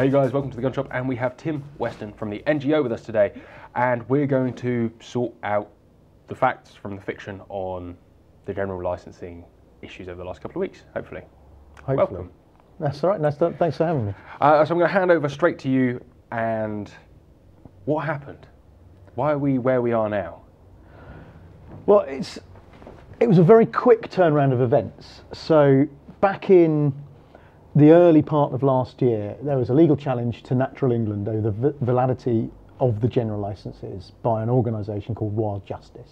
Hey guys, welcome to the Gun Shop, and we have Tim Weston from the NGO with us today, and we're going to sort out the facts from the fiction on the general licensing issues over the last couple of weeks, hopefully. Hopefully. Welcome. That's all right. Nice to- thanks for having me. Uh, so I'm going to hand over straight to you, and what happened? Why are we where we are now? Well, it's it was a very quick turnaround of events. So back in the early part of last year, there was a legal challenge to Natural England over the validity of the general licences by an organisation called Wild Justice.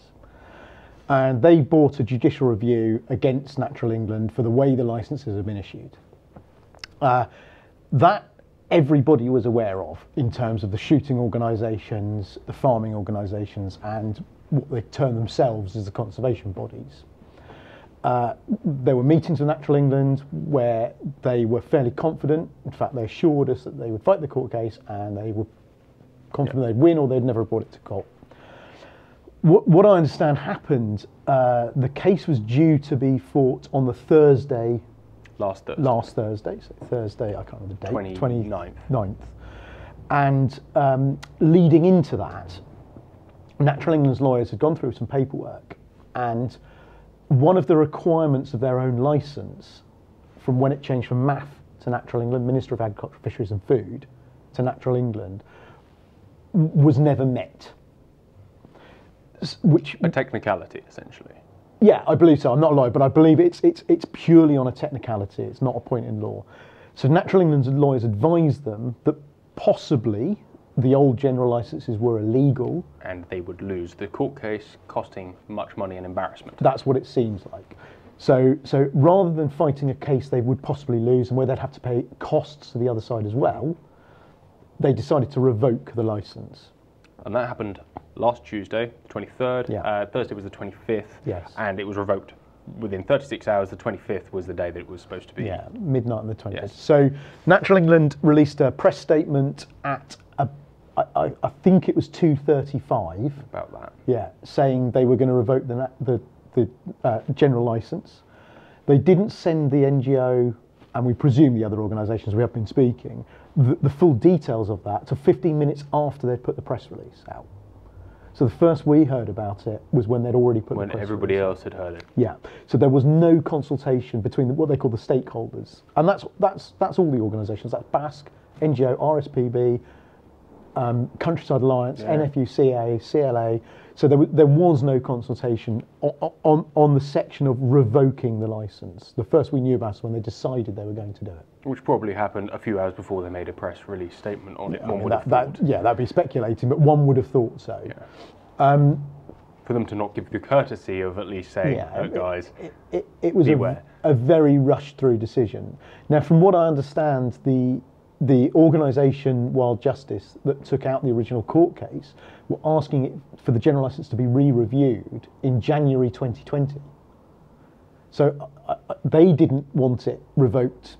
And they brought a judicial review against Natural England for the way the licences have been issued. Uh, that everybody was aware of in terms of the shooting organisations, the farming organisations, and what they term themselves as the conservation bodies. Uh, there were meetings with Natural England where they were fairly confident. In fact, they assured us that they would fight the court case and they were confident they'd win or they'd never brought it to court. What, what I understand happened, uh, the case was due to be fought on the Thursday Last Thursday. last Thursday, so Thursday, I can't remember the date, 29th. 29th. And um, leading into that, Natural England's lawyers had gone through some paperwork, and one of the requirements of their own licence, from when it changed from MAFF to Natural England, Minister of Agriculture, Fisheries and Food, to Natural England, was never met. Which A technicality, essentially. yeah, I believe so. I'm not a lawyer, but I believe it's it's it's purely on a technicality. It's not a point in law. So Natural England's lawyers advised them that possibly the old general licenses were illegal. And they would lose the court case, costing much money and embarrassment. That's what it seems like. So so rather than fighting a case they would possibly lose and where they'd have to pay costs to the other side as well, they decided to revoke the license. And that happened last Tuesday, the 23rd. Yeah. Uh, Thursday was the 25th. Yes. And it was revoked within 36 hours. The 25th was the day that it was supposed to be. Yeah, midnight on the 20th. Yes. So Natural England released a press statement at I, I, I think it was 2:35. About that. Yeah, saying they were going to revoke the the, the uh, general license. They didn't send the NGO, and we presume the other organisations we have been speaking, the, the full details of that to 15 minutes after they'd put the press release out. So the first we heard about it was when they'd already put When the press everybody release else had heard it. yeah. So there was no consultation between the, what they call the stakeholders, and that's that's that's all the organisations. That's BASC, NGO, RSPB, um, Countryside Alliance, Yeah. NFUCA, CLA. So there, there was no consultation on, on on the section of revoking the licence. The first we knew about is when they decided they were going to do it. Which probably happened a few hours before they made a press release statement on it. I One mean, that, that, yeah, that'd be speculating, but one would have thought so. Yeah. Um, For them to not give the courtesy of at least saying, Yeah, "Oh, guys, it, it, it was a, a very rushed through decision. Now, from what I understand, the the organisation Wild Justice that took out the original court case were asking it for the general license to be re-reviewed in January 2020. So uh, uh, they didn't want it revoked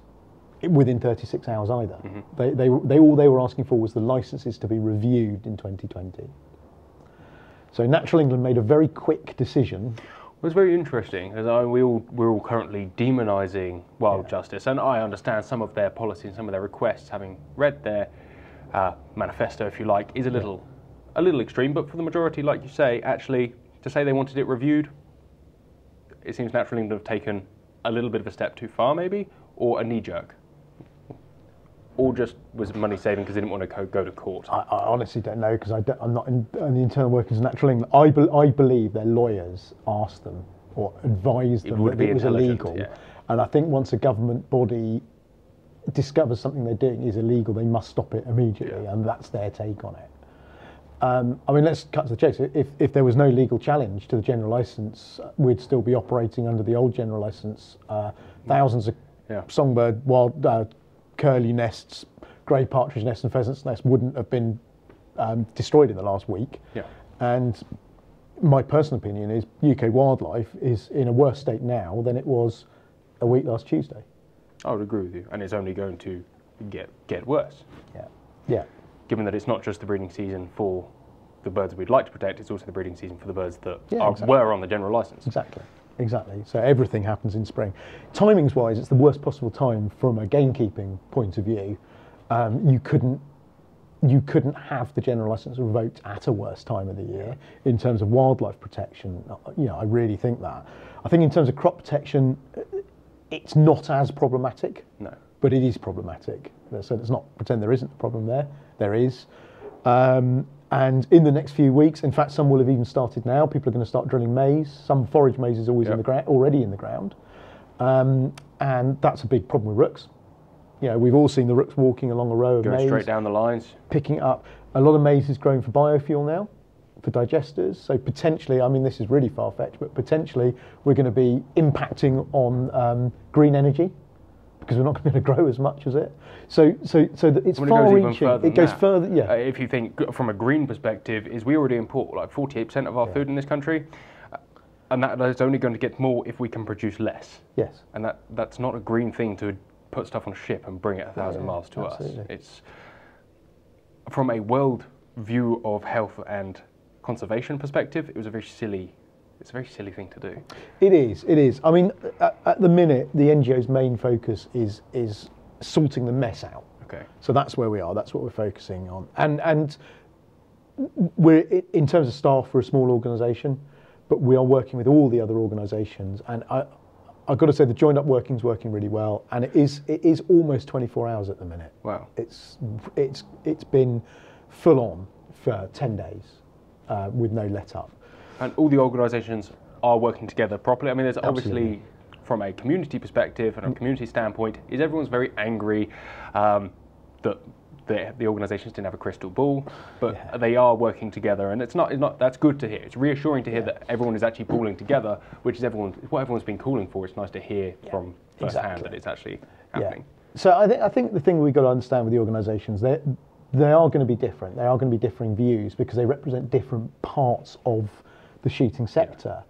within 36 hours either. They, they, they all they were asking for was the licenses to be reviewed in 2020. So Natural England made a very quick decision It was very interesting, as I, we all we're all currently demonising wild justice, and I understand some of their policy and some of their requests, having read their uh, manifesto, if you like, is a little a little extreme. But for the majority, like you say, actually to say they wanted it reviewed, it seems Natural England have taken a little bit of a step too far, maybe, or a knee jerk, or just was money saving because they didn't want to co- go to court. I, I honestly don't know because I'm not in, in the internal workings of Natural England. I, be, I believe their lawyers asked them or advised It them would that be it was illegal. yeah. And I think once a government body discovers something they're doing is illegal, they must stop it immediately, Yeah. and that's their take on it. Um, I mean, let's cut to the chase. If, if there was no legal challenge to the general license, we'd still be operating under the old general license. Uh, thousands of Yeah. songbird, wild uh, curlew nests, grey partridge nests, and pheasants nests wouldn't have been um, destroyed in the last week. Yeah. And my personal opinion is UK wildlife is in a worse state now than it was a week last Tuesday. I would agree with you, and it's only going to get get worse. Yeah. Yeah. given that it's not just the breeding season for the birds we'd like to protect, it's also the breeding season for the birds that Yeah, are, exactly. were on the general license. Exactly. Exactly. So everything happens in spring. Timings wise, it's the worst possible time from a gamekeeping point of view. um, you couldn't you couldn't have the general license revoked at a worse time of the year in terms of wildlife protection. You know, I really think that. I think in terms of crop protection, it's not as problematic. No. But it is problematic. So let's not pretend there isn't a problem there. There is. Um, and in the next few weeks, in fact, some will have even started now. People are going to start drilling maize. Some forage maize is always in the ground, already in the ground, um, and that's a big problem with rooks. You know, we've all seen the rooks walking along a row of Going maize, straight down the lines. picking up. A lot of maize is grown for biofuel now, for digesters. So potentially, I mean, this is really far fetched, but potentially we're going to be impacting on um, green energy because we're not going to be able to grow as much as it. So, so, so that it's it goes far-reaching. further It goes that, further, yeah. uh, if you think from a green perspective, is we already import like 48% of our food in this country, uh, and that is only going to get more if we can produce less. yes. And that that's not a green thing to put stuff on a ship and bring it a thousand yeah, miles to absolutely. us. It's from a world view of health and conservation perspective, it was a very silly. It's a very silly thing to do. It is. It is. I mean, at, at the minute, the NGO's main focus is is sorting the mess out. Okay. So that's where we are. That's what we're focusing on. And and we're in terms of staff, we're a small organisation, but we are working with all the other organisations. And I, I've got to say, the joined up working's working really well, and it is it is almost 24 hours at the minute. Wow. It's it's it's been full on for 10 days uh, with no let up. And all the organisations are working together properly. I mean, there's obviously, from a community perspective and a community standpoint, is everyone's very angry um, that the, the organisations didn't have a crystal ball, but Yeah. they are working together, and it's not, it's not. That's good to hear. It's reassuring to hear that everyone is actually pulling together, which is everyone what everyone's been calling for. It's nice to hear from first hand exactly. that it's actually happening. Yeah. So I think I think the thing we've got to understand with the organisations they they are going to be different. They are going to be differing views because they represent different parts of the shooting sector.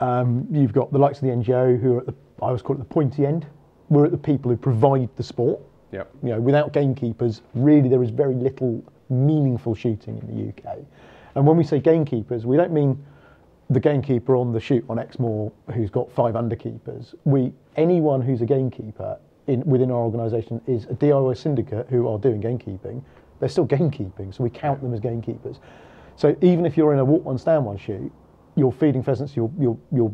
Um, you've got the likes of the NGO who are at the I always call it the pointy end. We're at the people who provide the sport. Yep. You know, without gamekeepers, really there is very little meaningful shooting in the UK. And when we say gamekeepers, we don't mean the gamekeeper on the shoot on Exmoor who's got five underkeepers. We anyone who's a gamekeeper in within our organisation is a DIY syndicate who are doing gamekeeping. They're still gamekeeping, so we count them as gamekeepers. So even if you're in a walk one stand one shoot, you're feeding pheasants, you're you're you're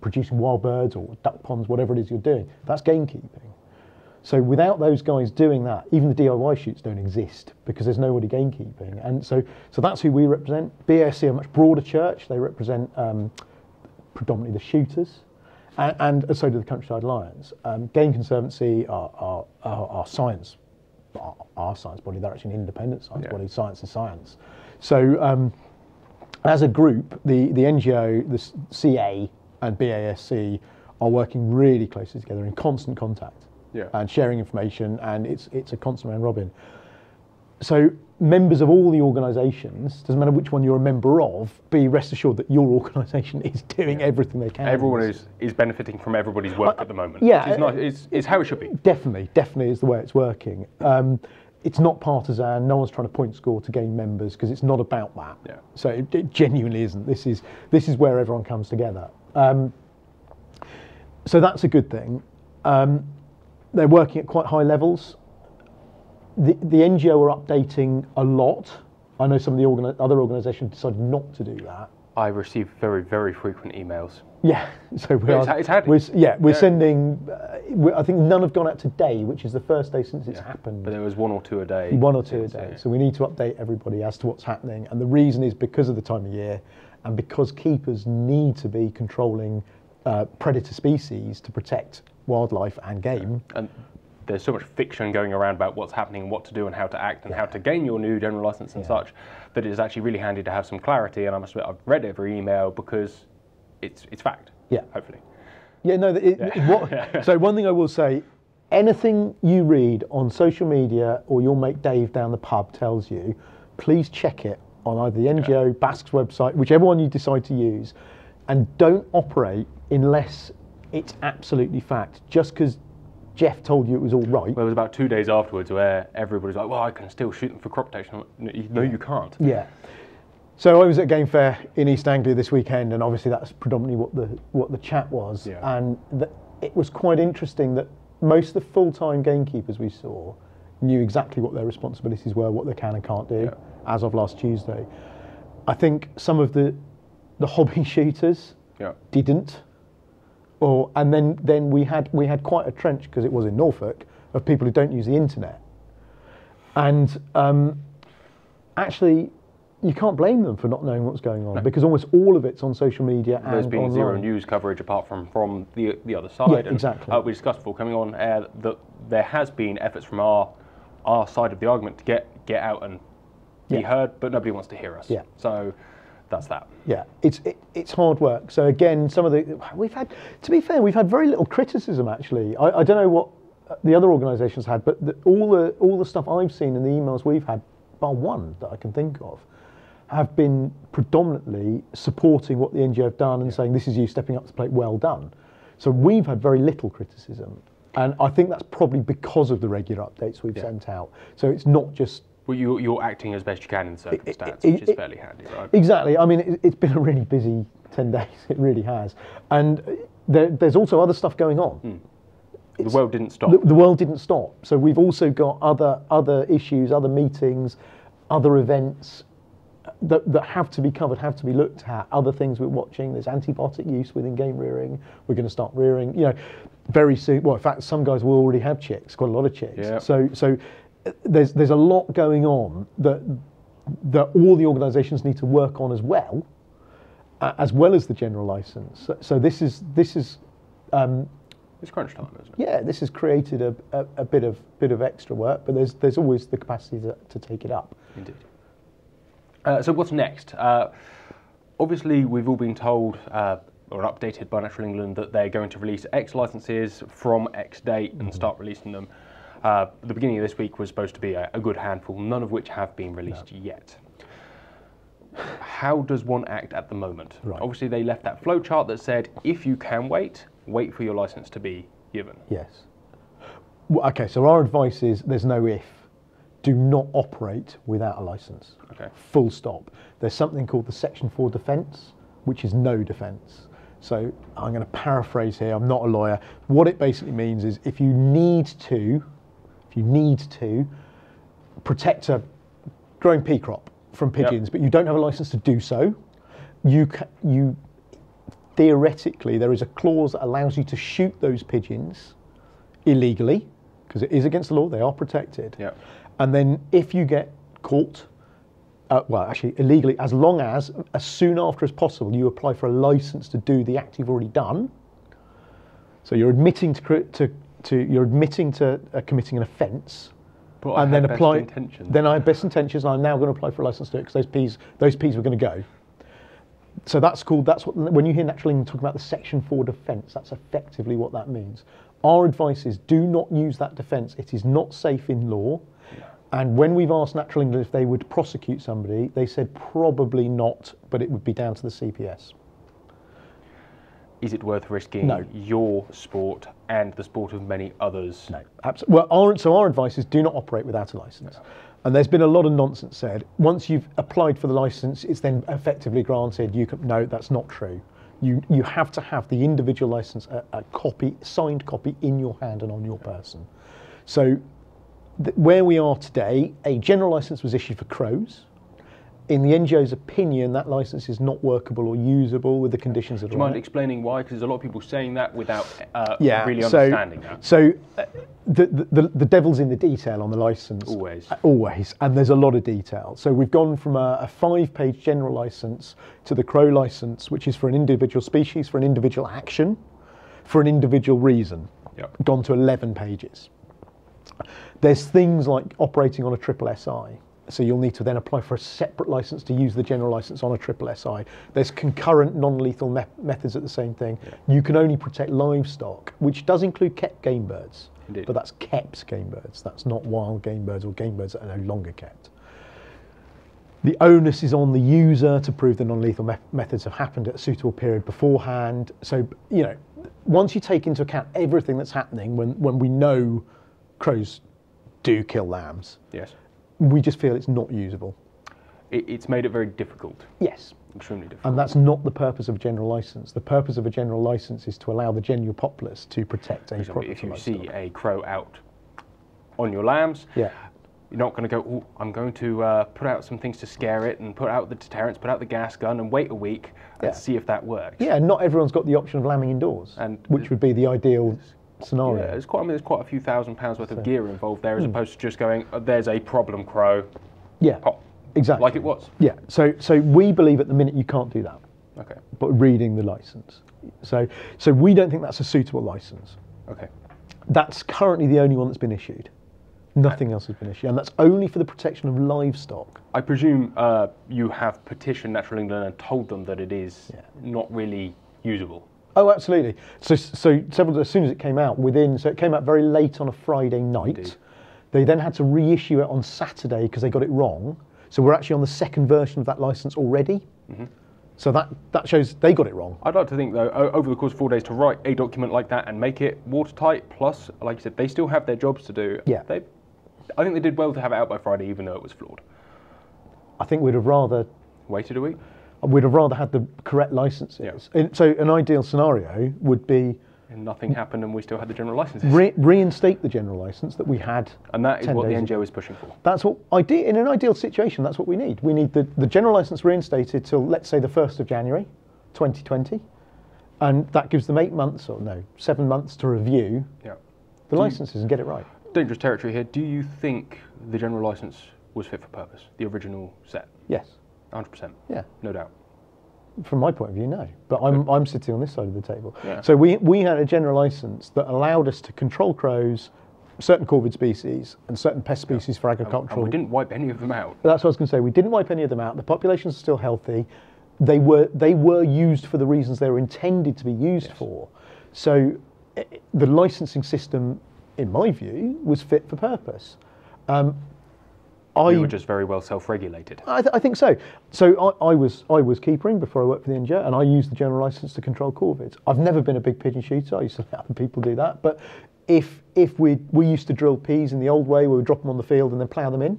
producing wild birds or duck ponds, whatever it is you're doing. That's gamekeeping. So without those guys doing that, even the DIY shoots don't exist because there's nobody gamekeeping. And so, so that's who we represent. BASC are a much broader church. They represent um, predominantly the shooters, and, and so do the Countryside Alliance. Um, Game Conservancy are, are, are, are science, our, our science body. They're actually an independent science Yeah. body. Science is science. So um, as a group, the, the NGO, the CA, and BASC are working really closely together in constant contact Yeah. and sharing information, and it's it's a constant round robin. So members of all the organisations, doesn't matter which one you're a member of, be rest assured that your organisation is doing everything they can. Everyone is, is benefiting from everybody's work at the moment. yeah, which is uh. It's, it's how it should be. Definitely, definitely is the way it's working. Um, it's not partisan. No one's trying to point score to gain members because it's not about that. Yeah. So it, it genuinely isn't. This is this is where everyone comes together. Um, so that's a good thing. Um, they're working at quite high levels. The, the NGO are updating a lot. I know some of the organi- other organisations decided not to do that. I receive very, very frequent emails. Yeah, so we Yeah, it's- are, it's handy. we're, yeah, we're Yeah. sending. Uh, we I think none have gone out today, which is the first day since it's happened. But there was one or two a day. One or two a day. uh, So we need to update everybody as to what's happening. And the reason is because of the time of year and because keepers need to be controlling uh, predator species to protect wildlife and game. and there's so much fiction going around about what's happening, what to do, and how to act, and how to gain your new general license and such, that it is actually really handy to have some clarity. And I must admit, I've read every email because it's it's fact. Yeah. Hopefully. Yeah, no. It, What, so one thing I will say, anything you read on social media or your mate Dave down the pub tells you, please check it on either the NGO, BASC's website, whichever one you decide to use, and don't operate unless it's absolutely fact. Just because Jeff told you it was all right. Well, it was about two days afterwards where everybody's like, "Well, I can still shoot them for crop protection." No, you- can't. Yeah. So I was at Game Fair in East Anglia this weekend, and obviously that's predominantly what the what the chat was. Yeah. And the, it was quite interesting that most of the full-time gamekeepers we saw knew exactly what their responsibilities were, what they can and can't do, as of last Tuesday. I think some of the the hobby shooters Yeah. didn't, or and then then we had we had quite a trench because it was in Norfolk of people who don't use the internet, and um, actually. You can't blame them for not knowing what's going on because almost all of it's on social media There's and been online. zero news coverage apart from from the the other side. Yeah, and, exactly. Uh, we discussed before coming on air that there has been efforts from our our side of the argument to get get out and be Yeah. heard, but nobody wants to hear us. Yeah. So that's that. Yeah, it's it, it's hard work. So again, some of the we've had, to be fair, we've had very little criticism actually. I, I don't know what uh, the other organisations had, but the, all the all the stuff I've seen and the emails we've had, bar one that I can think of, have been predominantly supporting what the NGO have done and saying this is you stepping up to the plate, well done. So we've had very little criticism, and I think that's probably because of the regular updates we've sent out. So it's not just Well, you, you're acting as best you can in the circumstance, it- which is it- fairly handy, right? Exactly. I mean, it, it's been a really busy 10 days. It really has. And there, there's also other stuff going on. Hmm. the world didn't stop. The, the world didn't stop. So we've also got other, other issues, other meetings, other events that, that have to be covered, have to be looked at, other things we're watching. There's antibiotic use within game rearing. We're going to start rearing, you know, very soon. Well, in fact, some guys will already have chicks, quite a lot of chicks. Yeah. So, so there's, there's a lot going on that, that all the organisations need to work on as well, uh, as well as the general license. So, so this is this is um, It's crunch time, isn't it? yeah, this has created a, a, a bit of bit of extra work, but there's there's always the capacity to, to take it up. Indeed. Uh, so what's next? Uh, obviously, we've all been told uh, or updated by Natural England that they're going to release X licenses from X date and start releasing them. Uh, the beginning of this week was supposed to be a, a good handful, none of which have been released yet. How does one act at the moment? Right. Obviously, they left that flowchart that said if you can wait, wait for your license to be given. Yes. Well, okay, so our advice is there's no if. Do not operate without a license. Okay. Full stop. There's something called the Section 4 defence, which is no defence. So I'm going to paraphrase here. I'm not a lawyer. What it basically means is if you need to, you need to protect a growing pea crop from pigeons, but you don't have a license to do so, you ca- you theoretically there is a clause that allows you to shoot those pigeons illegally because it is against the law. They are protected. Yeah. And then if you get caught, uh, well, actually illegally, as long as as soon after as possible you apply for a license to do the act you've already done. So you're admitting to to, to you're admitting to uh, committing an offence, But and then apply. intentions. Then I have best intentions, and I'm now going to apply for a license to it because those peas those peas were going to go. So that's called. That's what when you hear Natural England talk about the Section Four defence, that's effectively what that means. Our advice is do not use that defence. It is not safe in law. And when we've asked Natural England if they would prosecute somebody, they said probably not, but it would be down to the CPS. Is it worth risking No. your sport and the sport of many others? No, absolutely. Well, our, so our advice is do not operate without a license. And there's been a lot of nonsense said. Once you've applied for the license, it's then effectively granted. You can, no, that's not true. You you have to have the individual license, a, a copy, signed copy in your hand and on your person. So th- where we are today, a general license was issued for crows. In the NGO's opinion, that license is not workable or usable with the conditions that Do you mind it. explaining why? Because there's a lot of people saying that without uh, yeah, really so, understanding that. So uh, the, the the devil's in the detail on the license. Always. Uh, Always, and there's a lot of detail. So we've gone from a, a five-page general license to the crow license, which is for an individual species, for an individual action, for an individual reason. Yep. Gone to 11 pages. There's things like operating on a triple SI. So you'll need to then apply for a separate license to use the general license on a triple SI. There's concurrent non-lethal me- methods at the same thing. You can only protect livestock, which does include kept game birds. Indeed. But that's kept game birds. That's not wild game birds or game birds that are no longer kept. The onus is on the user to prove the non-lethal me- methods have happened at a suitable period beforehand. So, you know, once you take into account everything that's happening when, when we know crows do kill lambs, Yes. We just feel it's not usable. It, it's made it very difficult, Yes. extremely difficult. And that's not the purpose of a general license. The purpose of a general license is to allow the general populace to protect a product if you from see a crow out on your lambs. Yeah. You're not going to go, oh, I'm going to uh, put out some things to scare it and put out the deterrents, put out the gas gun and wait a week and Yeah. see if that works. Yeah, not everyone's got the option of lambing indoors, And which would be the ideal scenario. Yeah, there's quite, I mean, there's quite a few thousand pounds worth of gear involved there as Hmm. opposed to just going, oh, there's a problem crow, Yeah, pop, exactly. like it was. Yeah, so so we believe at the minute you can't do that, Okay, but reading the license. So so we don't think that's a suitable license. okay. That's currently the only one that's been issued. Nothing else has been issued, and that's only for the protection of livestock. I presume uh, you have petitioned Natural England and told them that it is Yeah. not really usable. Oh, absolutely. So, so several as soon as it came out, within so it came out very late on a Friday night. Indeed. They then had to reissue it on Saturday because they got it wrong. So we're actually on the second version of that license already. Mm-hmm. So that that shows they got it wrong. I'd like to think, though, over the course of four days, to write a document like that and make it watertight. Plus, like you said, they still have their jobs to do. Yeah. They, I think they did well to have it out by Friday, even though it was flawed. I think we'd have rather Waited a week. We'd have rather had the correct licenses. And so an ideal scenario would be And nothing happened, and we still had the general licenses. re- reinstate the general license that we had. and that is 10 what the NGO is pushing for. That's what ide- in an ideal situation. That's what we need. We need the, the general license reinstated till let's say the first of January, 2020, and that gives them eight months or no seven months to review Yeah. the licenses and get it right. Dangerous territory here. Do you think the general license was fit for purpose? The original set? Yes. 100%. Yeah. No doubt. From my point of view, no. But I'm, I'm sitting on this side of the table. Yeah. So we, we had a general license that allowed us to control crows, certain corvid species, and certain pest species for And agricultural. we didn't wipe any of them out. That's what I was going to say. We didn't wipe any of them out. The populations are still healthy. They were they were used for the reasons they were intended to be used for. So eh, the licensing system, in my view, was fit for purpose. Um, I, We were just very well self-regulated. I, th- I think so. So I, I was I was keepering before I worked for the NGO, and I used the general license to control corvids. I've never been a big pigeon shooter. I used to let other people do that. But if if we we used to drill peas in the old way, where we drop them on the field and then plough them in,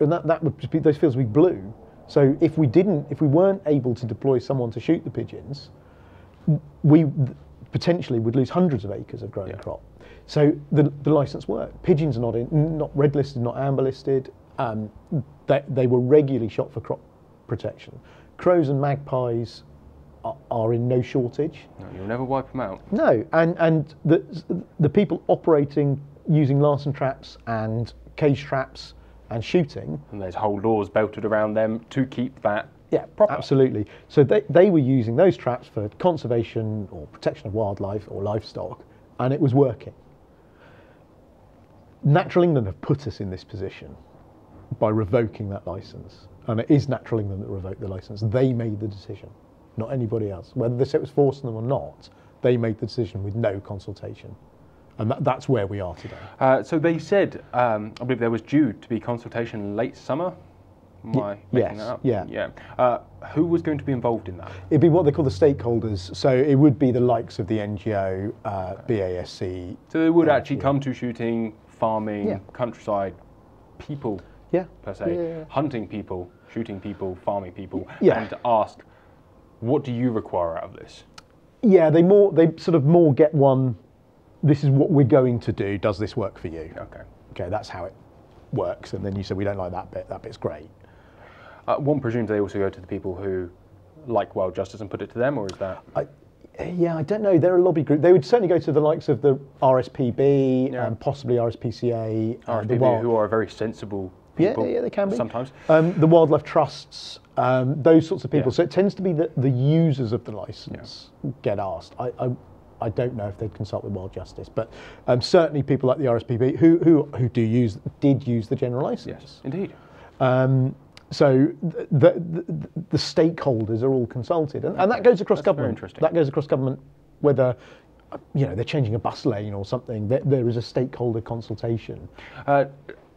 and that that would be those fields would be blue. So if we didn't, if we weren't able to deploy someone to shoot the pigeons, we potentially would lose hundreds of acres of growing Yeah. crop. So the, the license worked. Pigeons are not in, not red listed, not amber listed. Um, they, they were regularly shot for crop protection. Crows and magpies are, are in no shortage. No, you'll never wipe them out. No, and and the the people operating using Larsen traps and cage traps and shooting And there's whole laws belted around them to keep that Yeah, proper. absolutely. So they, they were using those traps for conservation or protection of wildlife or livestock, and it was working. Natural England have put us in this position by revoking that license. And it is Natural England that revoked the license. They made the decision, not anybody else. Whether the set was forcing them or not, they made the decision with no consultation. And that, that's where we are today. Uh, so they said, um, I believe there was due to be consultation late summer. Am yes, that up? yeah. Yeah. Uh, who was going to be involved in that? It'd be what they call the stakeholders. So it would be the likes of the NGO, uh, BASC. So they would actually come to shooting, farming, Yeah. countryside people Yeah. per se, Yeah, hunting people, shooting people, farming people, Yeah. and ask, what do you require out of this? Yeah, they more they sort of more get one. This is what we're going to do. Does this work for you? Okay. Okay, that's how it works. And then you say we don't like that bit. That bit's great. Uh, one presumes they also go to the people who like wild justice and put it to them, or is that? I, yeah, I don't know. They're a lobby group. They would certainly go to the likes of the RSPB Yeah. and possibly RSPCA. uh, the RSPB, wild- who are very sensible Yeah, people. yeah, they can be. Sometimes. Um, the wildlife trusts, um, those sorts of people. Yeah. So it tends to be that the users of the license get asked. I, I, I don't know if they'd consult with Wild Justice, but um, certainly people like the RSPB who, who, who do use, did use the general license. Yes, indeed. So the, the, the, stakeholders are all consulted, and, and that goes across That's very government. interesting. That goes across government, whether you know they're changing a bus lane or something. There, there is a stakeholder consultation. Uh,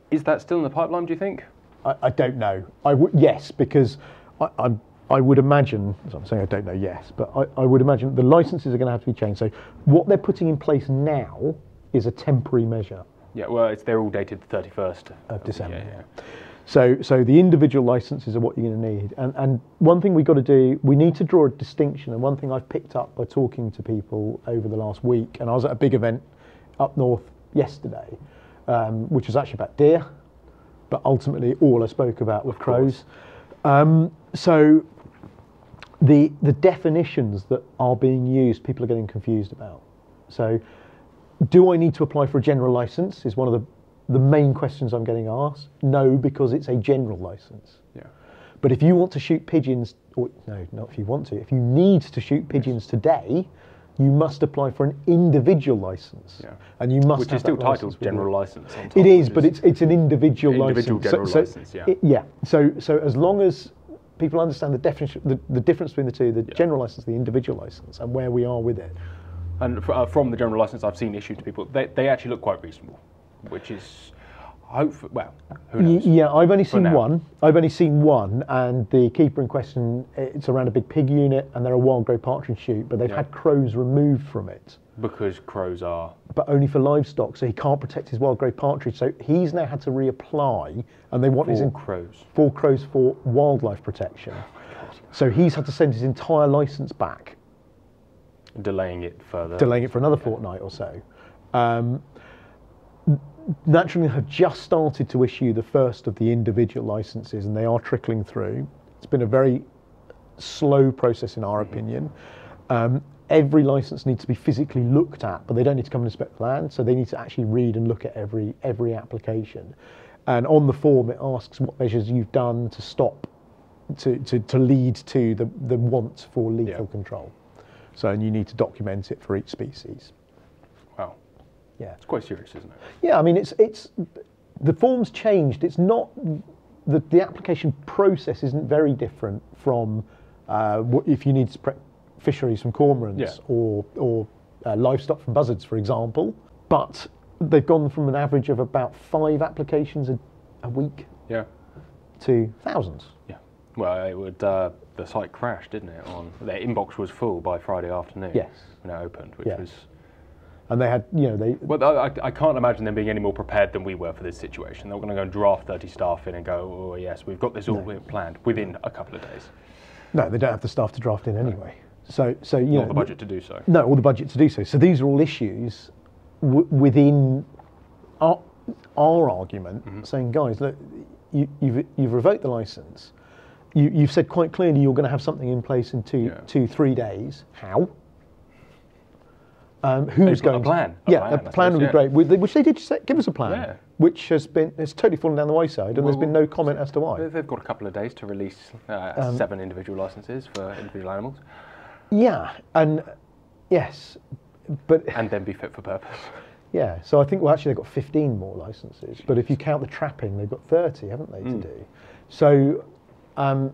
is that still in the pipeline? Do you think? I, I don't know. I would yes, because I, I, I would imagine. As I'm saying, I don't know. Yes, but I, I would imagine the licenses are going to have to be changed. So what they're putting in place now is a temporary measure. Yeah. Well, it's they're all dated the thirty first Of December, Yeah, yeah. So, so the individual licenses are what you're going to need. And, and one thing we've got to do, we need to draw a distinction. And one thing I've picked up by talking to people over the last week, and I was at a big event up north yesterday, um, which was actually about deer, but ultimately all I spoke about were crows. Um, so the the definitions that are being used, people are getting confused about. So, do I need to apply for a general license? Is one of the the main questions I'm getting asked. No, because it's a general license. Yeah. But if you want to shoot pigeons, or no, not if you want to, if you need to shoot pigeons today, you must apply for an individual license. Yeah. And you must Which is still titled general license. It is, but it's it's an individual, Individual license. general so, license, yeah. it- yeah. So so as long as people understand the definition, the, the difference between the two, the general license, the individual license, and where we are with it. And uh, from the general license I've seen issued to people, they, they actually look quite reasonable, which is hope. Well, who knows? Yeah, I've only seen now. one. I've only seen one, and the keeper in question, it's around a big pig unit, and they're a wild grey partridge shoot, but they've Yeah. had crows removed from it, Because crows are. but only for livestock, so he can't protect his wild grey partridge. So he's now had to reapply, and they want his All in- crows. four crows for wildlife protection. So he's had to send his entire license back, Delaying it further. delaying it for another fortnight or so. Um, Natural England, have just started to issue the first of the individual licenses, and they are trickling through. It's been a very slow process, in our opinion. Um, every license needs to be physically looked at, but they don't need to come and inspect the land, so they need to actually read and look at every every application. And on the form, it asks what measures you've done to stop, to, to, to lead to the, the want for lethal Yeah. control. So, and you need to document it for each species. Yeah. It's quite serious, isn't it? Yeah, I mean, it's it's the form's changed. It's not the the application process isn't very different from uh, what if you need to prep fisheries from cormorants Yeah. or or uh, livestock from buzzards, for example. But they've gone from an average of about five applications a, a week Yeah. to thousands. Yeah. Well, it would. Uh, the site crashed, didn't it? On their inbox was full by Friday afternoon. Yes. When it opened, which Yeah. was. And they had, you know, they Well, I, I- can't imagine them being any more prepared than we were for this situation. They were going to go and draft 30 staff in and go, oh, yes, we've got this all planned within a couple of days. no, they don't have the staff to draft in anyway. So, so you Not know, the budget to do so. No, or the budget to do so. So these are all issues w- within our, our argument, Mm-hmm. saying, guys, look, you, you've, you've revoked the license. You, you've said quite clearly you're going to have something in place in two, Yeah. two, three days. How? Um, who's A going? plan, To, a yeah, plan, a plan suppose, would be yeah. great. Which they- Which they did say, give us a plan, Yeah. which has been it's totally fallen down the wayside, and there's been no comment as to why. They- They've got a couple of days to release uh, Um, seven individual licenses for individual animals Yeah, and yes, but and then be fit for purpose. Yeah, so I think well actually they've got 15 more licenses, but if you count the trapping, they've got 30, haven't they, to do? So um,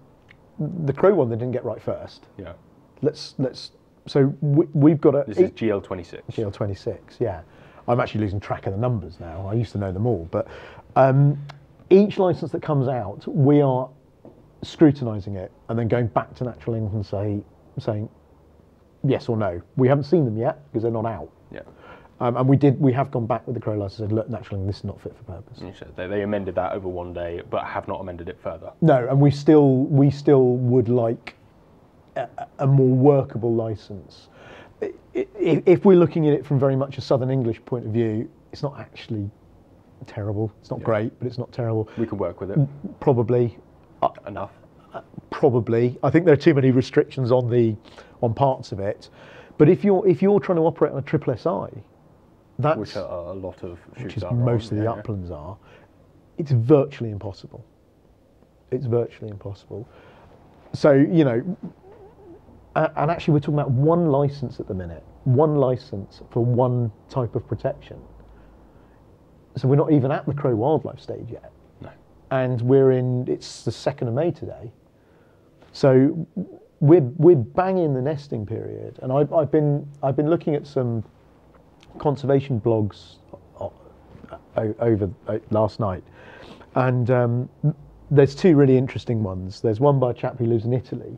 the crow one they didn't get right first. Yeah. Let's let's so we, we've got a This is GL26. GL 26. Yeah, I'm actually losing track of the numbers now. I used to know them all, but um, each license that comes out, we are scrutinising it and then going back to Natural England and say saying yes or no. We haven't seen them yet because they're not out. Yeah. Um, and we did. We have gone back with the crow license and said, look, naturally, this is not fit for purpose. They, they amended that over one day, but have not amended it further. No, and we still we still would like a, more workable license. If we're looking at it from very much a Southern English point of view, it's not actually terrible. It's not great, but it's not terrible. We can work with it Probably, uh, enough. Uh, probably. I think there are too many restrictions on the on parts of it. But if you're if you're trying to operate on a triple SI, that's Which a, a lot of which is most of the yeah, yeah. uplands are, it's virtually impossible. It's virtually impossible. So you know, and actually we're talking about one license at the minute, one license for one type of protection. So we're not even at the crow wildlife stage yet, No. and we're in. It's the second of May today, so we're we're banging the nesting period, and I've, I've been I've been looking at some conservation blogs o- over uh, last night, and um, there's two really interesting ones. There's one by a chap who lives in Italy,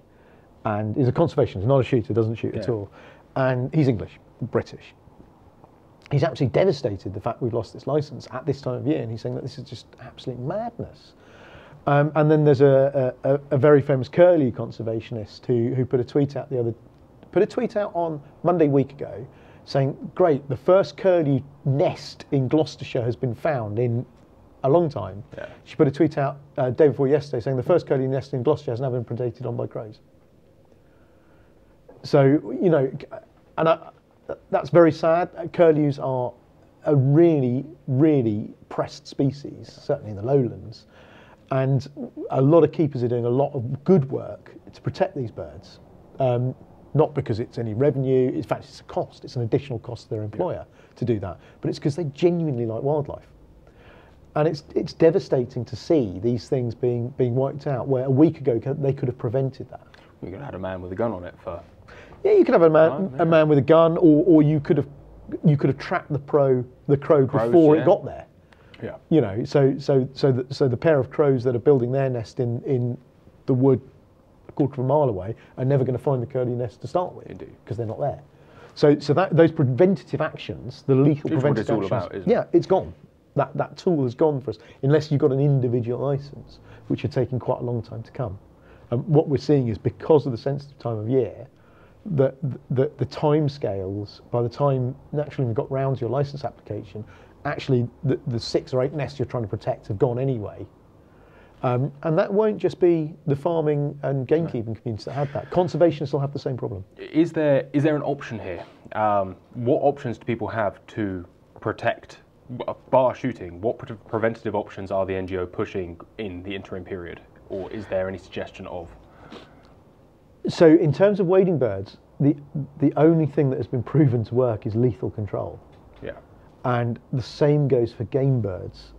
and is a conservationist, not a shooter, doesn't shoot at all, and he's English, British. He's absolutely devastated the fact we've lost this license at this time of year, and he's saying that this is just absolute madness. Um, and then there's a, a, a- very famous curlew conservationist who, who put a tweet out the other, put a tweet out on Monday week ago, saying, "Great, the first curlew nest in Gloucestershire has been found in a long time." Yeah. She put a tweet out uh, day before yesterday saying the first curlew nest in Gloucestershire has now been predated on by crows. So you know, and I, that's very sad. Curlews are a really, really pressed species, certainly in the lowlands, and a lot of keepers are doing a lot of good work to protect these birds. Um, not because it's any revenue, in fact, it's a cost, it's an additional cost to their employer to do that, but it's because they genuinely like wildlife. And it's, it's devastating to see these things being, being wiped out, where a week ago they could have prevented that. We could have had a man with a gun on it for. Yeah, you could have a man, Right, yeah. a man with a gun, or, or you could have you could have tracked the pro the crow Crows, before yeah. it got there. Yeah. You know, so so so the, so the pair of crows that are building their nest in in the wood a quarter of a mile away are never going to find the curlew nest to start with Indeed. because they're not there. So so that those preventative actions, the lethal It's what preventative it's all actions, about, it? yeah, it's gone. That that tool has gone for us unless you've got an individual license, which are taking quite a long time to come. And what we're seeing is because of the sensitive time of year, the, the, the time scales, by the time naturally we've got round to your license application, actually the, the six or eight nests you're trying to protect have gone anyway. Um, and that won't just be the farming and gamekeeping communities that have that. Conservationists will have the same problem. Is there is there an option here? Um, what options do people have to protect, bar shooting? What pre- preventative options are the NGO pushing in the interim period, or is there any suggestion of? So, in terms of wading birds, the, the only thing that has been proven to work is lethal control. Yeah. And the same goes for game birds.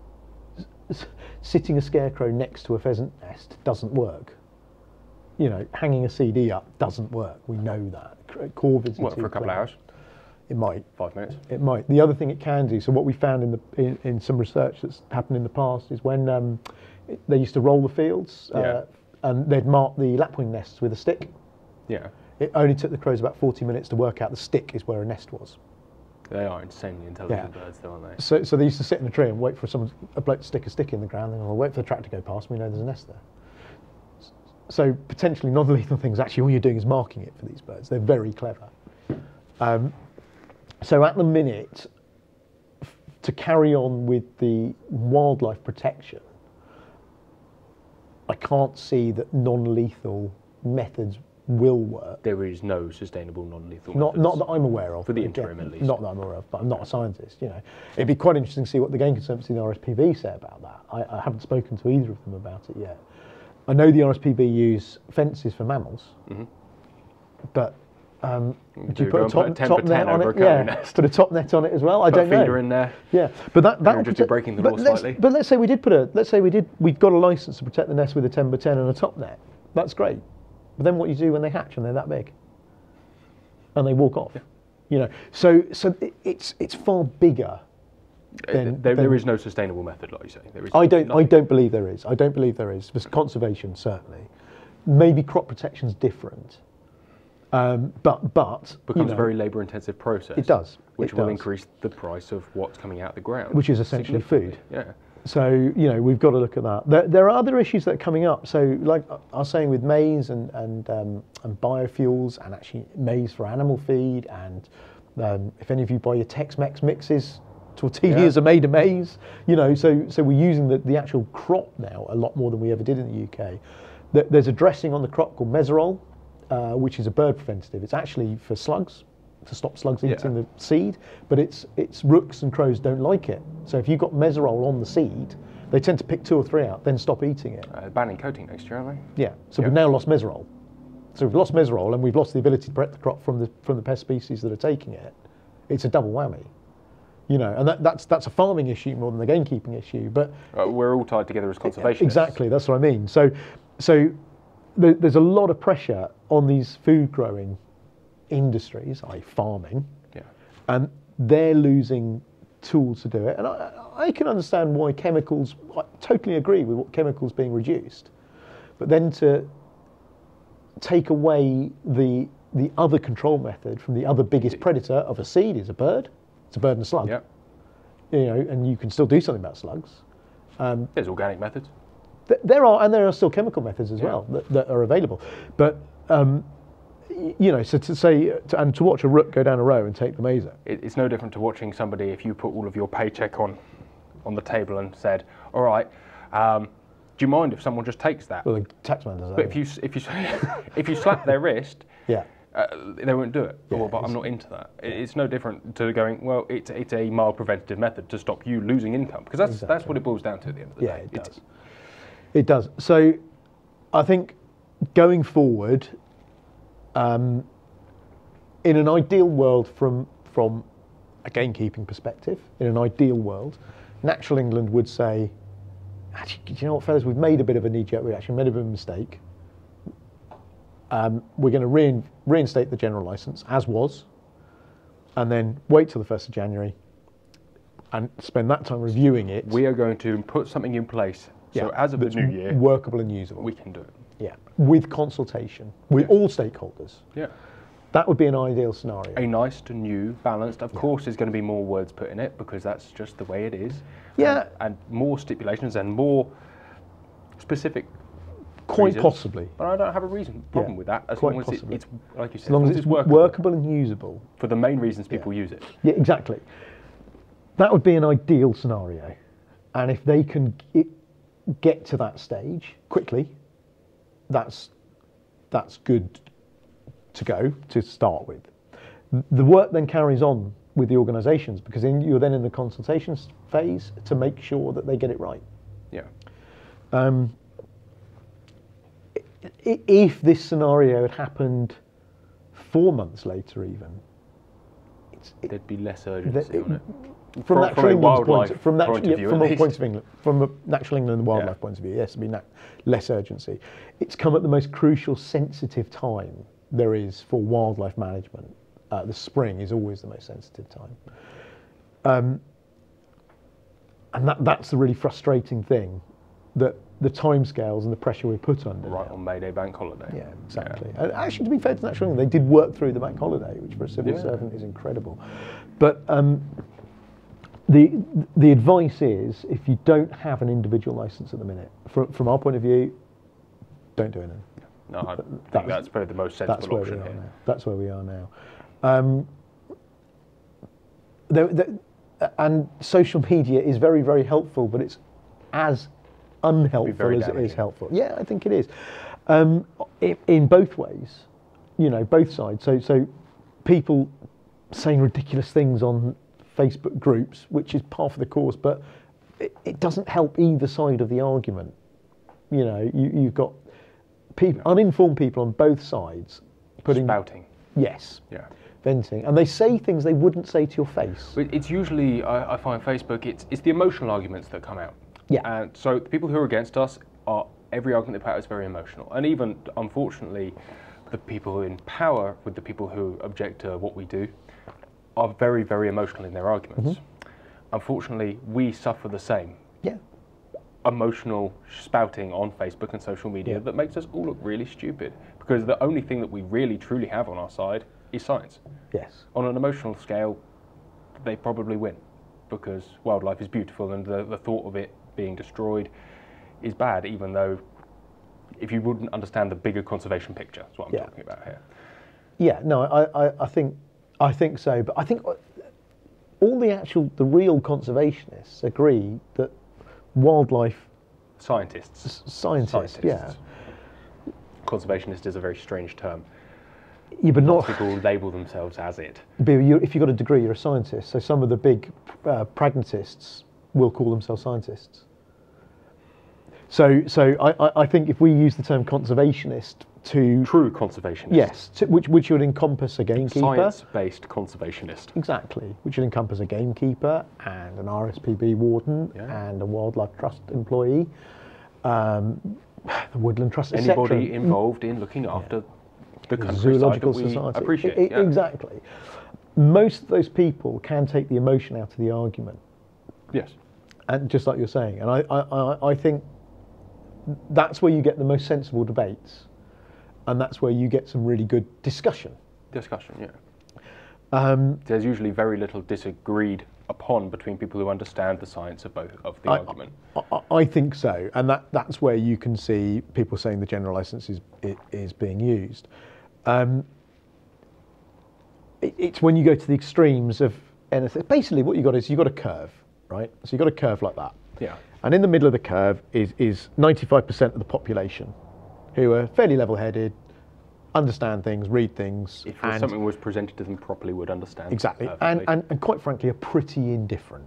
S- Sitting a scarecrow next to a pheasant nest doesn't work. You know, hanging a CD up doesn't work. We know that. Corvids work for a couple of hours, It might. five minutes. It might. The other thing it can do. So what we found in the in, in some research that's happened in the past is when um, they used to roll the fields, Yeah. uh, and they'd mark the lapwing nests with a stick. Yeah. It only took the crows about 40 minutes to work out the stick is where a nest was. They are insanely intelligent Yeah. birds, though, aren't they? So, so they used to sit in a tree and wait for someone, a bloke to stick a stick in the ground, and I'll wait for the tractor to go past. We know there's a nest there. So potentially non-lethal things. Actually, all you're doing is marking it for these birds. They're very clever. Um, so at the minute, f- to carry on with the wildlife protection, I can't see that non-lethal methods will work. There is no sustainable non-lethal. Not, methods. not that I'm aware of. For the Again, at least. Not that I'm aware of, but I'm not a scientist. You know, it'd be quite interesting to see what the Game Conservancy and the RSPB say about that. I, I haven't spoken to either of them about it yet. I know the RSPB use fences for mammals, but um, do Do you put a top, put a 10 top net on it? Yeah, put a top net on it as well. I Put don't a feeder know. in there. Yeah, but that that would just be breaking the but law let's- slightly. But let's say we did put a let's say we did we've got a license to protect the nest with a 10 by 10 and a top net. That's great. But then what you do when they hatch and they're that big, and they walk off, you know. So so it's it's far bigger. Uh, Then- there, there then- is no sustainable method, like you say. There is I don't I don't believe there is. I don't believe there is. There's conservation certainly. Maybe crop protection's different. Um, but but you becomes know, a very labour-intensive process. It does. which It will does. increase the price of what's coming out of the ground, Which is essentially food. Yeah. So you know we've got to look at that. There, there are other issues that are coming up. So like I was saying with maize and and um, and biofuels and actually maize for animal feed and um, if any of you buy your Tex-Mex mixes, tortillas Yeah. are made of maize. You know, so so we're using the, the actual crop now a lot more than we ever did in the UK. There's a dressing on the crop called Mesurol, uh, which is a bird preventative. It's actually for slugs to stop slugs Yeah. eating the seed, but it's it's rooks and crows don't like it. So if you've got Mesurol on the seed, they tend to pick two or three out, then stop eating it. Uh, banning coating next year, aren't they? Yeah. So Yeah. we've now lost Mesurol. So we've lost Mesurol and we've lost the ability to protect the crop from the from the pest species that are taking it. It's a double whammy. You know, and that, that's that's a farming issue more than a gamekeeping issue. But Uh, we're all tied together as conservationists. Exactly, that's what I mean. So, so there, there's a lot of pressure on these food growing industries, i.e., farming, Yeah. and they're losing tools to do it. And I, I can understand why chemicals. I totally agree with what chemicals being reduced, but then to take away the the other control method from the other biggest predator of a seed is a bird. It's a bird and a slug. Yeah. You know, and you can still do something about slugs. Um, There's organic methods. Th- There are, and there are still chemical methods as Yeah. well that, that are available. But um, you know, so to say to, and to watch a rook go down a row and take the mazer. It, it's no different to watching somebody if you put all of your paycheck on on the table and said, "All right, um, do you mind if someone just takes that?" Well, the taxman does that. But if you if you if you slap their wrist, yeah, uh, they won't do it. Yeah, well, but I'm not into that. It- It's no different to going. Well, it's it's a mild preventative method to stop you losing income because that's that's what it boils down to at the end of the yeah, day. it It's- does. It does. So, I think going forward, um, in an ideal world, from from a gamekeeping perspective, in an ideal world, Natural England would say, actually, do you know what, fellas, we've made a bit of a knee-jerk reaction, made a bit of a mistake. Um, we're going to rein, reinstate the general license as was, and then wait till the first of January, and spend that time reviewing it. We are going to put something in place. So as of the that's new year, workable and usable. we can do it. Yeah, with consultation with all stakeholders. Yeah. That would be an ideal scenario. A nice to new, balanced. Of course, there's going to be more words put in it because that's just the way it is. Yeah. And, and more stipulations and more specific. Quite reasons. possibly, But I don't have a reason problem Yeah, with that as quite long as it, possibly. it's like you said, as long as it's workable, workable. and usable. for the main reasons people use it. Yeah, exactly. That would be an ideal scenario, and if they can get to that stage quickly, that's that's good to go to start with. The work then carries on with the organisations because then you're then in the consultations phase to make sure that they get it right. Yeah. Um, if this scenario had happened four months later, even, it's, it, There'd be less urgency it- on it. from From- natural England's point, from, natu- point of yeah, view, from a point of England, from a natural England and wildlife Yeah. point of view, yes, it'd be na- less urgency. It's come at the most crucial, sensitive time there is for wildlife management. Uh, the spring is always the most sensitive time. Um, and that, that's the really frustrating thing, that the timescales and the pressure we're put under. Right on May Day bank holiday. Yeah, exactly. And actually, to be fair to Natural England, they did work through the bank holiday, which for a civil Yeah. servant is incredible. But um, the the advice is, if you don't have an individual license at the minute, from from our point of view, don't do anything. No, I think That's- probably the most sensible That's where we option are here. now. That's where we are now. Um, there, there, and social media is very, very helpful, but it's as unhelpful as it is helpful. Yeah, I think it is. Um, in, in both ways, you know, both sides. So, so people saying ridiculous things on Facebook groups, which is part of the course, but it, it doesn't help either side of the argument. You know, you, you've got people, uninformed people on both sides putting Spouting. yes, Yeah. venting, and they say things they wouldn't say to your face. It's usually, I, I find Facebook, it's, it's the emotional arguments that come out. Yeah. And so the people who are against us are, every argument they put out is very emotional. And even, unfortunately, the people in power with the people who object to what we do are very, very emotional in their arguments. Mm-hmm. Unfortunately, we suffer the same Yeah, emotional spouting on Facebook and social media Yeah. that makes us all look really stupid because the only thing that we really truly have on our side is science. yes, On an emotional scale, they probably win because wildlife is beautiful and the, the thought of it being destroyed is bad, even though if you wouldn't understand the bigger conservation picture, that's what I'm Yeah. talking about here. yeah. No, I, I, I think, I think so. But I think all the actual, the real conservationists agree that wildlife Scientists. scientists, yeah, Conservationist is a very strange term. yeah, but not. People label themselves as it. But you, if you've got a degree, you're a scientist. So some of the big uh, pragmatists will call themselves scientists. So, so I, I- I think if we use the term conservationist to True conservationist. yes, to, which which would encompass a gamekeeper, Science-based conservationist. exactly, which would encompass a gamekeeper and an RSPB warden Yeah. and a wildlife trust employee, um, the woodland trust, etc. Anybody involved in looking after the countryside zoological society. appreciate. I- I- yeah. Exactly. Most of those people can take the emotion out of the argument, Yes. and just like you're saying, and I, I, I, think that's where you get the most sensible debates, and that's where you get some really good discussion. Discussion. Yeah. Um, There's usually very little disagreed upon between people who understand the science of both of the I- argument. I, I- I think so, and that, that's where you can see people saying the general license is, is being used. Um, it, it's when you go to the extremes of anything. Basically, what you got is you got a curve, right? So you've got a curve like that. Yeah. And in the middle of the curve is is 95% of the population, who are fairly level-headed, understand things, read things, If and something was presented to them properly, would understand. exactly, and, and and quite frankly, are pretty indifferent.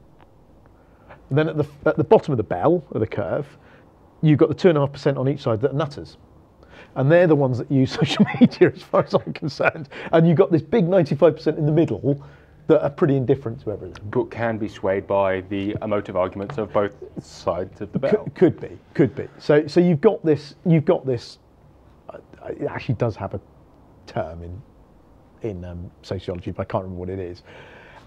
And then at the at the bottom of the bell of the curve, you've got the two and a half percent on each side that are nutters. And they're the ones that use social media, as far as I'm concerned. And you've got this big 95% in the middle that are pretty indifferent to everything. but can be swayed by the emotive arguments of both sides of the bell. Could, could be, could be. So, so you've got this. You've got this. Uh, it actually does have a term in in um, sociology, but I can't remember what it is.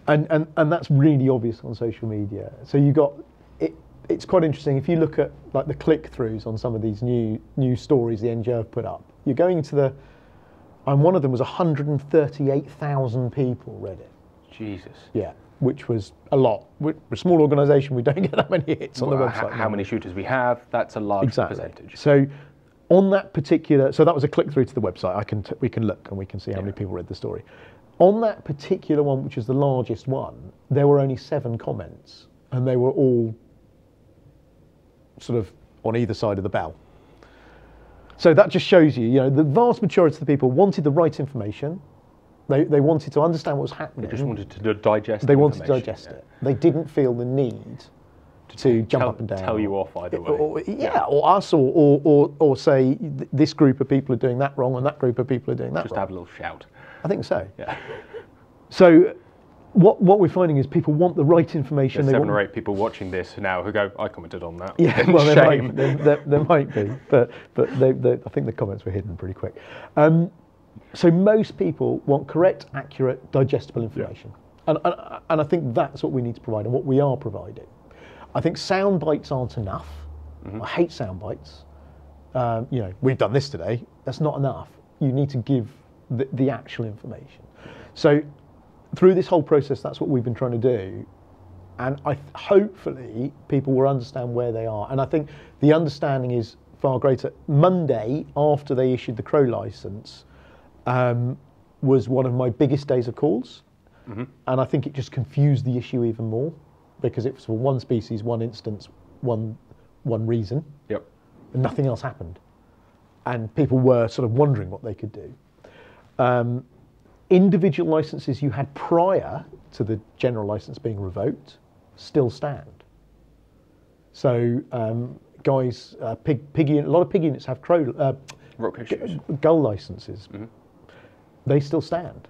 And and and that's really obvious on social media. So you got it. It's quite interesting if you look at like the click-throughs on some of these new new stories the NGO have put up. You're going to the, and one of them was 138,000 people read it. Jesus. Yeah, which was a lot. We're a small organisation. We don't get that many hits on the website. how many shooters we have, that's a large exactly. percentage. So on that particular, so that was a click through to the website. I can t- we can look and we can see how many people read the story. On that particular one, which is the largest one, there were only seven comments, and they were all sort of on either side of the bell. So that just shows you, you know, the vast majority of the people wanted the right information. They, they wanted to understand what was happening. They just wanted to digest. They the wanted to digest yeah. it. They didn't feel the need to jump tell, up and down. Tell you off either way. Or, yeah, or us, or, or, or, or say this group of people are doing that wrong, and that group of people are doing that just wrong. have a little shout. I think so. Yeah. So, what what we're finding is people want the right information. There's they seven or eight people watching this now who go, I commented on that. Yeah, well, there Shame. might, there, there, there might be, but but they, they, I think the comments were hidden pretty quick. Um, so most people want correct, accurate, digestible information, and, and and I think that's what we need to provide, and what we are providing. I think sound bites aren't enough. I hate sound bites. Um, you know, we've done this today. That's not enough. You need to give the, the actual information. So through this whole process, that's what we've been trying to do and I hopefully people will understand where they are. And I think the understanding is far greater. Monday, after they issued the Crow license, um, was one of my biggest days of calls, and I think it just confused the issue even more because it was for one species, one instance, one one reason, Yep. and nothing else happened, and people were sort of wondering what they could do. Um, individual licenses you had prior to the general license being revoked still stand. So, um, guys, uh, pig, pig a lot of pig units have crow, uh, Rock issues. gull licenses. They still stand.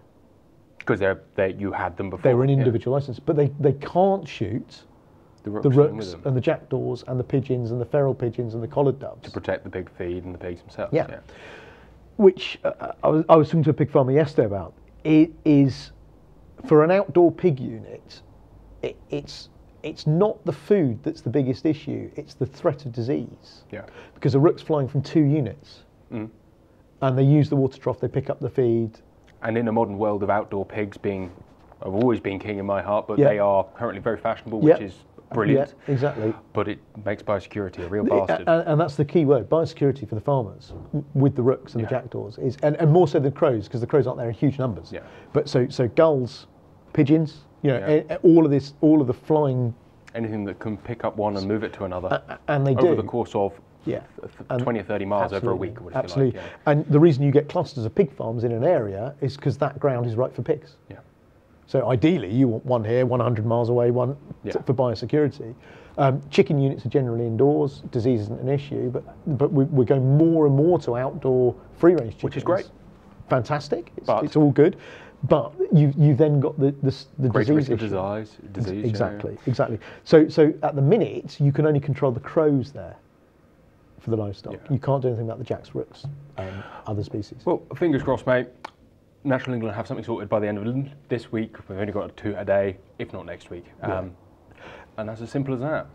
Because they're, they you had them before. They were an yeah. individual license, but they, they can't shoot The rooks, the rooks and the jackdaws and the pigeons and the feral pigeons and the collared doves. to protect the pig feed and the pigs themselves. Yeah. which uh, I, was, I was talking to a pig farmer yesterday about. It is for an outdoor pig unit. It, it's it's not the food that's the biggest issue. It's the threat of disease. Yeah. Because a rook's flying from two units, Mm. and they use the water trough. They pick up the feed. And in a modern world of outdoor pigs being, have always been king in my heart, but Yeah. they are currently very fashionable, which Yeah. is brilliant. Yeah, exactly. But it makes biosecurity a real bastard. Uh, and that's the key word: biosecurity for the farmers with the rooks and the jackdaws is, and, and more so than crows because the crows aren't there in huge numbers. Yeah. But so so gulls, pigeons, you know, Yeah. all of this, all of the flying Anything that can pick up one and move it to another A- and they over do. the course of Yeah. th- th- And 20 or 30 miles over a week, Absolutely. like. And the reason you get clusters of pig farms in an area is because that ground is right for pigs. Yeah. yeah. So ideally, you want one here, 100 miles away, one Yeah. for biosecurity. Um, chicken units are generally indoors. Disease isn't an issue, but but we, we're going more and more to outdoor free range chickens, Which is great. Fantastic. It's, it's all good, but you you then got the the, the disease risk disease. disease yeah. Exactly, exactly. So, so at the minute, you can only control the crows there for the livestock. Yeah. You can't do anything about the jacks, rooks, and other species. Well, fingers crossed, mate. Natural England have something sorted by the end of this week. We've only got two a day, if not next week. Um, and that's as simple as that,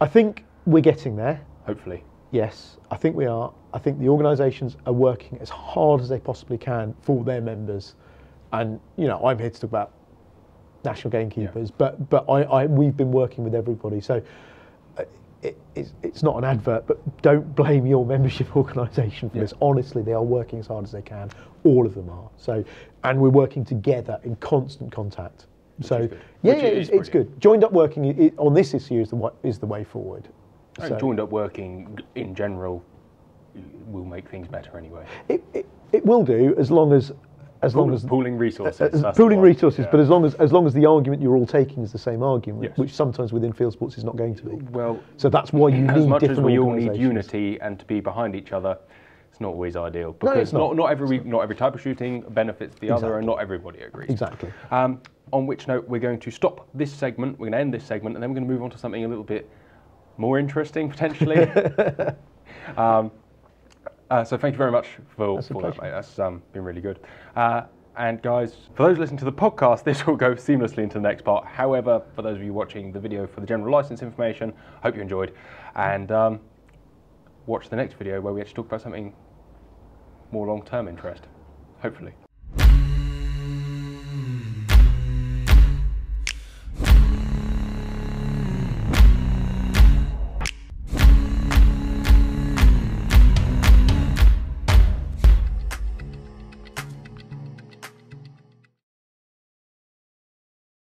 I think we're getting there. hopefully. Yes, I think we are. I think the organisations are working as hard as they possibly can for their members, and you know, I'm here to talk about national gamekeepers, but but I, I we've been working with everybody. So it, it's, it's not an advert, but don't blame your membership organisation for this. Honestly, they are working as hard as they can. All of them are. So, and we're working together in constant contact. so, good. yeah, yeah, it's, it's good. Joined up working i- i- on this issue is the is the way forward. And So- joined up working in general will make things better anyway. It, it, it will do as long as as long as pooling resources. pooling resources, Yeah. but as long as as long as the argument you're all taking is the same argument, Yes. which sometimes within field sports is not going to be. well, So that's why you as need much as we all need unity and to be behind each other, it's not always ideal because it's not. not. not every not every type of shooting benefits the other, and not everybody agrees. Exactly. Um, on which note, we're going to stop this segment. We're going to end this segment, and then we're going to move on to something a little bit more interesting potentially. um, uh, so thank you very much for, for that, mate. That's um, been really good. Uh, and guys, for those listening to the podcast, this will go seamlessly into the next part. However, for those of you watching the video for the general license information, hope you enjoyed. And um, watch the next video where we actually talk about something more long-term interest, hopefully.